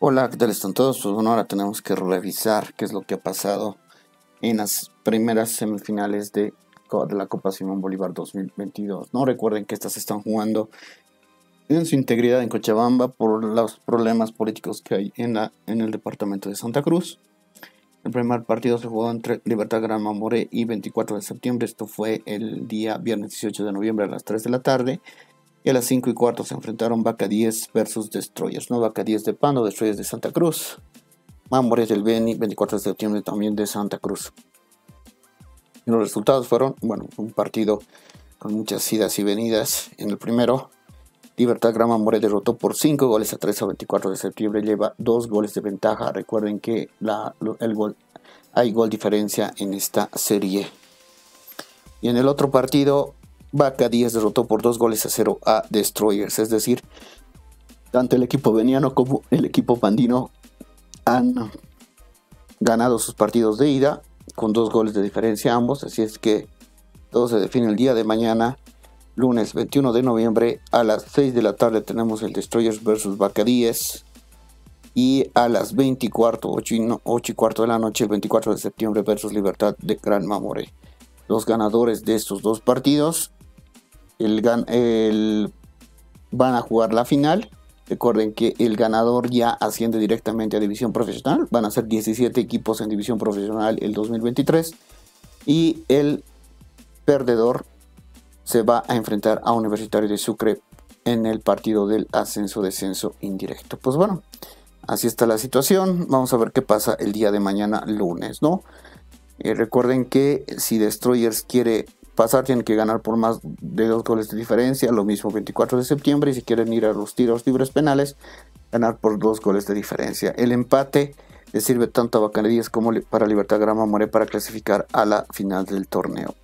Hola, ¿qué tal están todos? Pues bueno, ahora tenemos que revisar qué es lo que ha pasado en las primeras semifinales de, de la Copa Simón Bolívar 2022. No recuerden que estas se están jugando en su integridad en Cochabamba por los problemas políticos que hay en, la, en el departamento de Santa Cruz. El primer partido se jugó entre Libertad Gran Mamoré y 24 de septiembre. Esto fue el día viernes 18 de noviembre a las 3 de la tarde. Y a las 5 y cuarto se enfrentaron Vaca 10 versus Destroyers, ¿no? Vaca 10 de Pando, Destroyers de Santa Cruz. Mamores del Beni, 24 de septiembre también de Santa Cruz. Y los resultados fueron, bueno, un partido con muchas idas y venidas. En el primero, Libertad Gran Mamoré derrotó por 5 goles a 3 a 24 de septiembre. Lleva 2 goles de ventaja. Recuerden que la, el hay gol diferencia en esta serie. Y en el otro partido, Vaca 10 derrotó por 2 goles a 0 a Destroyers. Es decir, tanto el equipo veniano como el equipo pandino han ganado sus partidos de ida con 2 goles de diferencia ambos. Así es que todo se define el día de mañana, lunes 21 de noviembre a las 6 de la tarde tenemos el Destroyers versus Vaca 10. Y a las 24, 8 y, 8 y cuarto de la noche, el 24 de septiembre versus Libertad de Gran Mamoré. Los ganadores de estos dos partidos el, van a jugar la final. Recuerden que el ganador ya asciende directamente a división profesional. Van a ser 17 equipos en división profesional el 2023. Y el perdedor se va a enfrentar a Universitario de Sucre en el partido del ascenso-descenso indirecto. Pues bueno, así está la situación. Vamos a ver qué pasa el día de mañana lunes, ¿no? Eh, recuerden que si Destroyers quiere pasar tienen que ganar por más de dos goles de diferencia, lo mismo 24 de septiembre, y si quieren ir a los tiros libres penales, ganar por dos goles de diferencia. El empate le sirve tanto a Bacanadíes como para Libertad Grama More para clasificar a la final del torneo.